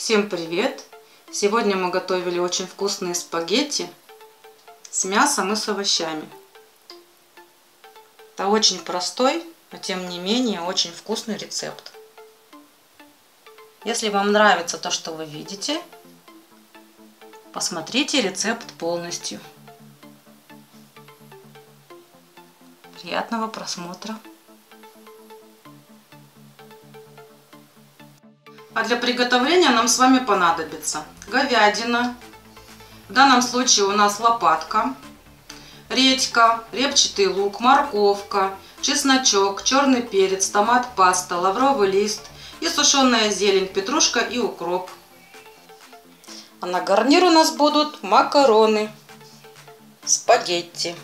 Всем привет! Сегодня мы готовили очень вкусные спагетти с мясом и с овощами. Это очень простой, но тем не менее очень вкусный рецепт. Если вам нравится то, что вы видите, посмотрите рецепт полностью. Приятного просмотра! А для приготовления нам с вами понадобится говядина, в данном случае у нас лопатка, редька, репчатый лук, морковка, чесночок, черный перец, томат паста, лавровый лист и сушеная зелень, петрушка и укроп. А на гарнир у нас будут макароны, спагетти.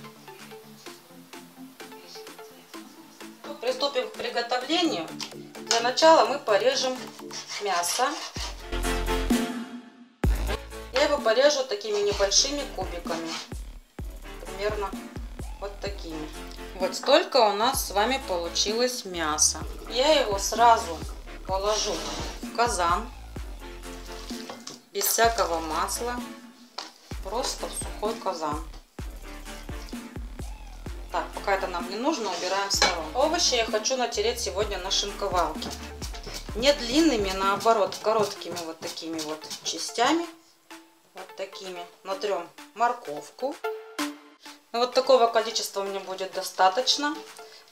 Приступим к приготовлению. Для начала мы порежем мясо. Я его порежу такими небольшими кубиками. Примерно вот такими. Вот столько у нас с вами получилось мяса. Я его сразу положу в казан. Без всякого масла. Просто в сухой казан. Так, пока это нам не нужно, убираем в сторону. Овощи я хочу натереть сегодня на шинковалке. Не длинными, наоборот, короткими вот такими вот частями. Вот такими. Натрем морковку. Ну, вот такого количества мне будет достаточно.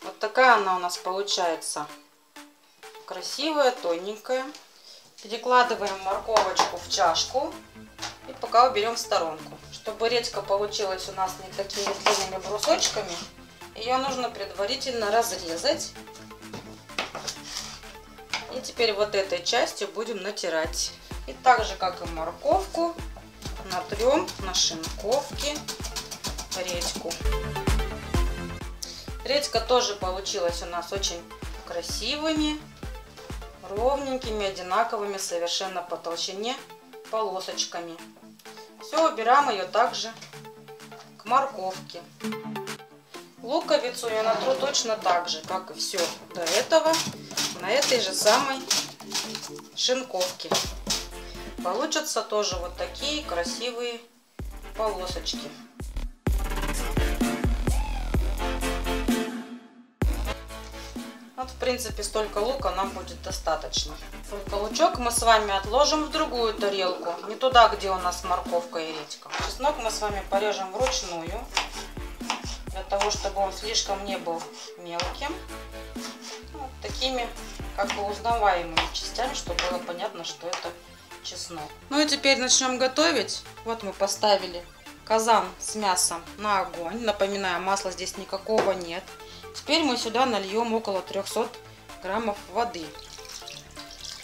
Вот такая она у нас получается красивая, тоненькая. Перекладываем морковочку в чашку и пока уберем в сторонку. Чтобы редька получилась у нас не такими длинными брусочками, ее нужно предварительно разрезать. И теперь вот этой частью будем натирать. И так же, как и морковку, натрем на шинковке редьку. Редька тоже получилась у нас очень красивыми, ровненькими, одинаковыми совершенно по толщине полосочками. Все, убираем ее также к морковке. Луковицу я натру точно так же, как и все до этого, на этой же самой шинковке. Получатся тоже вот такие красивые полосочки. Вот, в принципе, столько лука нам будет достаточно. Только лучок мы с вами отложим в другую тарелку, не туда, где у нас морковка и редька. Чеснок мы с вами порежем вручную, для того, чтобы он слишком не был мелким. Такими, как бы узнаваемыми частями, чтобы было понятно, что это чеснок. Ну и теперь начнем готовить. Вот мы поставили казан с мясом на огонь. Напоминаю, масла здесь никакого нет. Теперь мы сюда нальем около 300 граммов воды.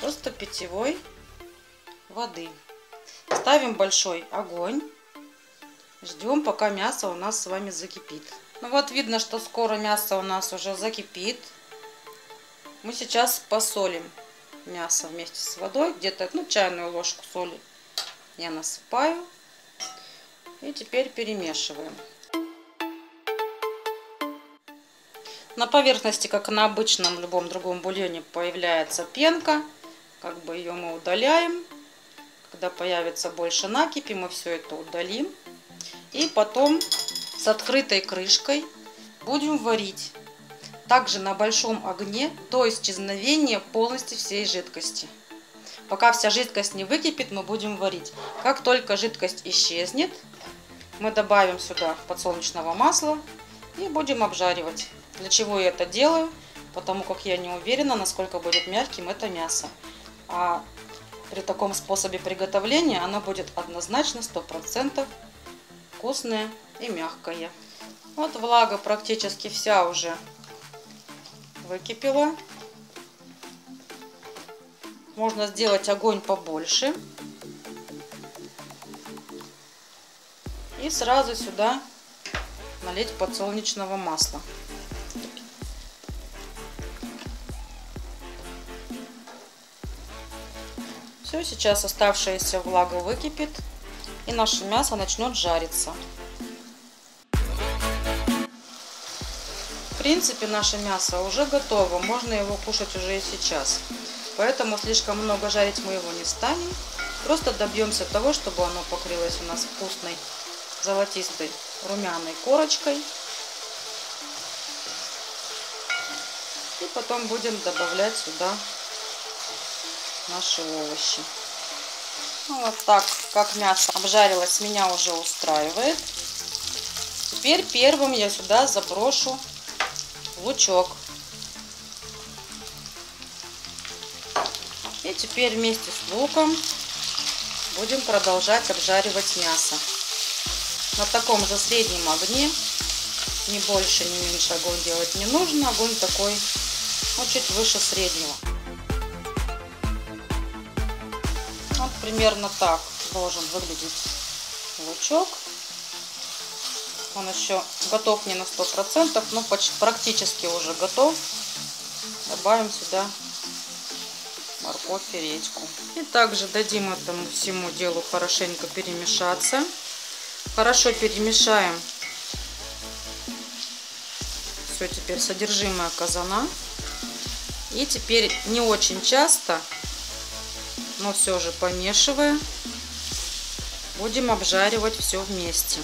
Просто питьевой воды. Ставим большой огонь. Ждем, пока мясо у нас с вами закипит. Ну вот видно, что скоро мясо у нас уже закипит. Мы сейчас посолим мясо вместе с водой. Где-то ну, чайную ложку соли я насыпаю. И теперь перемешиваем. На поверхности, как на обычном любом другом бульоне, появляется пенка. Как бы ее мы удаляем. Когда появится больше накипи, мы все это удалим. И потом с открытой крышкой будем варить. Также на большом огне до исчезновения полностью всей жидкости. Пока вся жидкость не выкипит, мы будем варить. Как только жидкость исчезнет, мы добавим сюда подсолнечного масла и будем обжаривать. Для чего я это делаю? Потому как я не уверена, насколько будет мягким это мясо. А при таком способе приготовления оно будет однозначно 100% вкусное и мягкое. Вот влага практически вся уже выкипела. Можно сделать огонь побольше. И сразу сюда налить подсолнечного масла. Все, сейчас оставшаяся влага выкипит и наше мясо начнет жариться. В принципе, наше мясо уже готово, можно его кушать уже и сейчас. Поэтому слишком много жарить мы его не станем. Просто добьемся того, чтобы оно покрылось у нас вкусной золотистой румяной корочкой. И потом будем добавлять сюда наши овощи. Ну, вот так, как мясо обжарилось, меня уже устраивает. Теперь первым я сюда заброшу лучок. И теперь вместе с луком будем продолжать обжаривать мясо. На таком же среднем огне, не больше, не меньше огонь делать не нужно. Огонь такой, ну, чуть выше среднего. Вот примерно так должен выглядеть лучок. Он еще готов не на сто процентов, но почти, практически уже готов. Добавим сюда морковь и редьку. И также дадим этому всему делу хорошенько перемешаться. Хорошо перемешаем все теперь содержимое казана. И теперь не очень часто, но все же помешивая, будем обжаривать все вместе.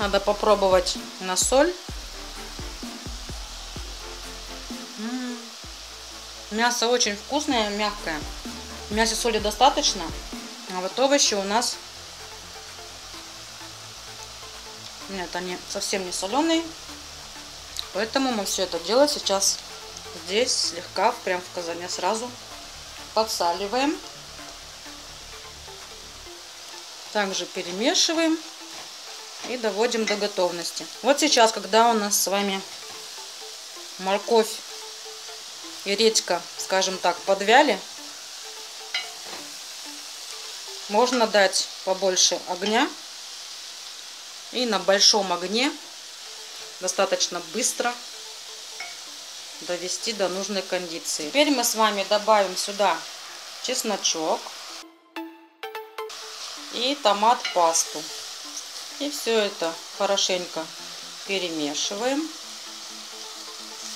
Надо попробовать на соль. Мясо очень вкусное, мягкое. Мяса соли достаточно. А вот овощи у нас... Нет, они совсем не соленые. Поэтому мы все это дело сейчас здесь слегка, прям в казане сразу подсаливаем. Также перемешиваем и доводим до готовности. Вот сейчас, когда у нас с вами морковь и редька, скажем так, подвяли, можно дать побольше огня и на большом огне достаточно быстро довести до нужной кондиции. Теперь мы с вами добавим сюда чесночок и томат пасту. И все это хорошенько перемешиваем.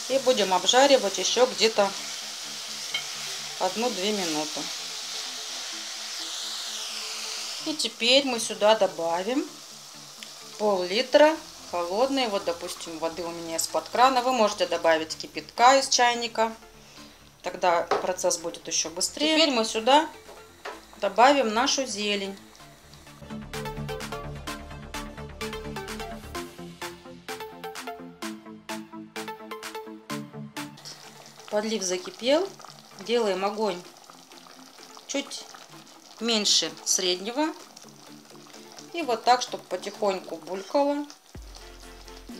И будем обжаривать еще где-то 1-2 минуты. И теперь мы сюда добавим пол-литра холодной, вот допустим воды у меня из-под крана. Вы можете добавить кипятка из чайника, тогда процесс будет еще быстрее. Теперь мы сюда добавим нашу зелень. Подлив закипел. Делаем огонь чуть меньше среднего. И вот так, чтобы потихоньку булькало,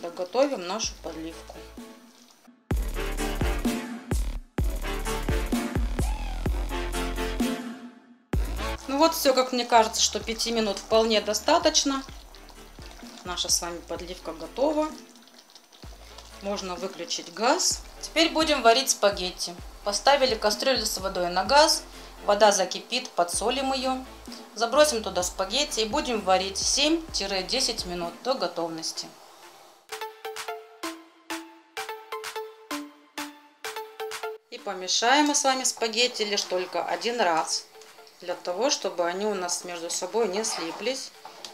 доготовим нашу подливку. Ну вот все, как мне кажется, что 5 минут вполне достаточно. Наша с вами подливка готова. Можно выключить газ. Теперь будем варить спагетти. Поставили кастрюлю с водой на газ. Вода закипит, подсолим ее. Забросим туда спагетти и будем варить 7-10 минут до готовности. И помешаем мы с вами спагетти лишь только один раз. Для того, чтобы они у нас между собой не слиплись,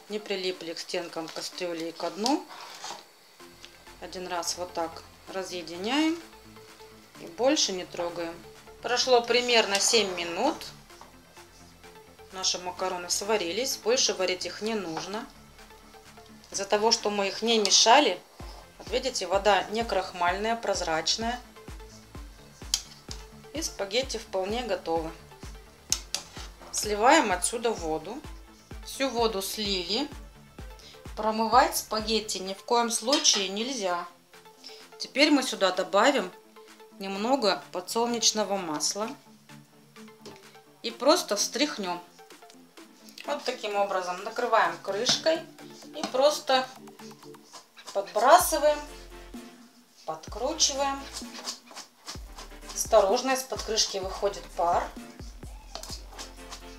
не прилипли к стенкам кастрюли и к дну. Один раз вот так разъединяем и больше не трогаем. Прошло примерно 7 минут. Наши макароны сварились. Больше варить их не нужно. Из-за того, что мы их не мешали, вот видите, вода не крахмальная, прозрачная. И спагетти вполне готовы. Сливаем отсюда воду. Всю воду слили. Промывать спагетти ни в коем случае нельзя. Теперь мы сюда добавим немного подсолнечного масла и просто встряхнем. Вот таким образом накрываем крышкой и просто подбрасываем, подкручиваем. Осторожно, из-под крышки выходит пар.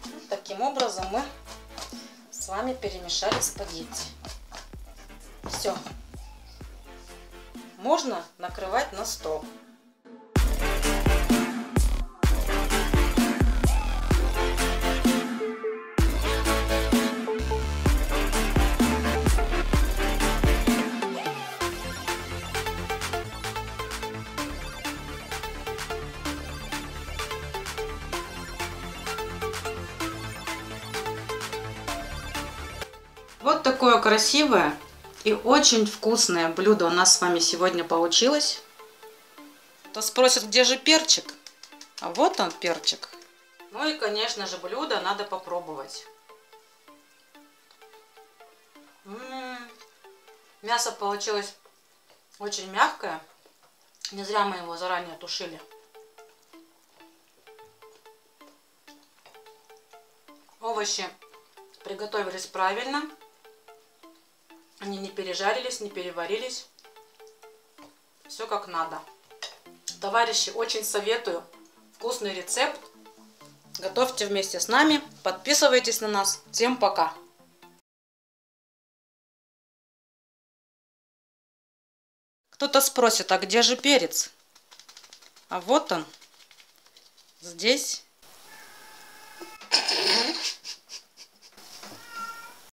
Вот таким образом мы с вами перемешали спагетти. Все. Можно накрывать на стол. Вот такое красивое и очень вкусное блюдо у нас с вами сегодня получилось. Кто спросит, где же перчик? А вот он перчик. Ну и, конечно же, блюдо надо попробовать. М -м -м. Мясо получилось очень мягкое. Не зря мы его заранее тушили. Овощи приготовились правильно. Они не пережарились, не переварились. Все как надо. Товарищи, очень советую. Вкусный рецепт. Готовьте вместе с нами. Подписывайтесь на нас. Всем пока. Кто-то спросит, а где же перец? А вот он. Здесь